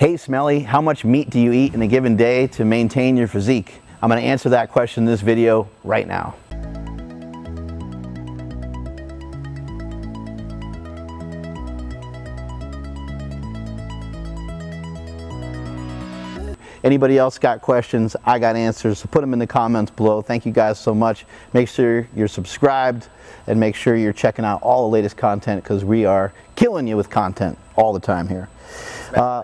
Hey Smelly, how much meat do you eat in a given day to maintain your physique? I'm gonna answer that question in this video right now. Anybody else got questions? I got answers. So put them in the comments below. Thank you guys so much. Make sure you're subscribed and make sure you're checking out all the latest content because we are killing you with content all the time here. Uh,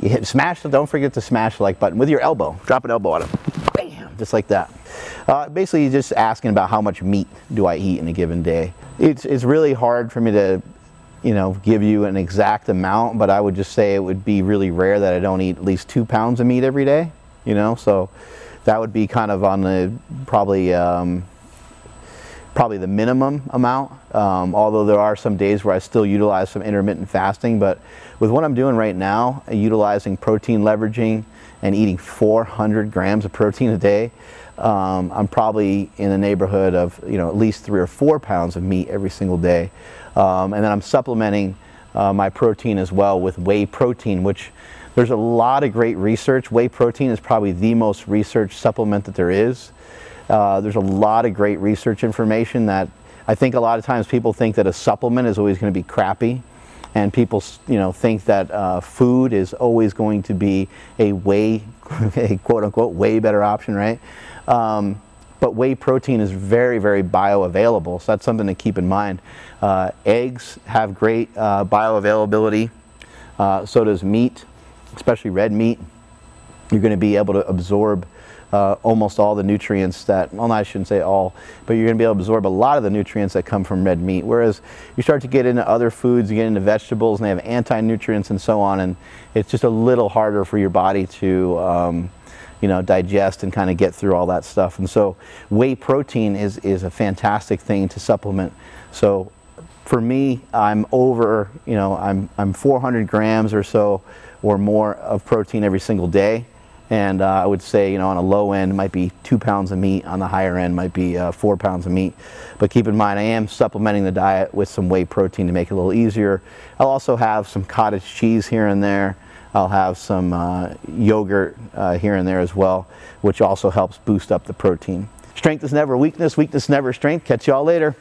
you hit smash, don't forget to smash the like button with your elbow. Drop an elbow on it. Bam, just like that. Uh, basically just asking about how much meat do I eat in a given day. It's, it's really hard for me to you know, give you an exact amount, but I would just say it would be really rare that I don't eat at least two pounds of meat every day, you know, so that would be kind of on the probably um, probably the minimum amount, um, although there are some days where I still utilize some intermittent fasting, but with what I'm doing right now, utilizing protein leveraging and eating 400 grams of protein a day, um, I'm probably in the neighborhood of you know at least three or four pounds of meat every single day. Um, and then I'm supplementing uh, my protein as well with whey protein, which there's a lot of great research. Whey protein is probably the most researched supplement that there is. Uh, there's a lot of great research information that I think a lot of times people think that a supplement is always going to be crappy and people you know think that uh, food is always going to be a way a quote unquote way better option right um, but whey protein is very, very bioavailable, so that's something to keep in mind. Uh, eggs have great uh, bioavailability, uh, so does meat, especially red meat. You're going to be able to absorb uh, almost all the nutrients that, well, I shouldn't say all, but you're going to be able to absorb a lot of the nutrients that come from red meat. Whereas you start to get into other foods, you get into vegetables, and they have anti-nutrients and so on, and it's just a little harder for your body to um, you know, digest and kind of get through all that stuff. And so whey protein is, is a fantastic thing to supplement. So for me, I'm over, you know, I'm, I'm 400 grams or so or more of protein every single day. And uh, I would say, you know, on a low end might be two pounds of meat. On the higher end might be uh, four pounds of meat. But keep in mind, I am supplementing the diet with some whey protein to make it a little easier. I'll also have some cottage cheese here and there. I'll have some uh, yogurt uh, here and there as well, which also helps boost up the protein. Strength is never weakness, weakness never strength. Catch y'all later.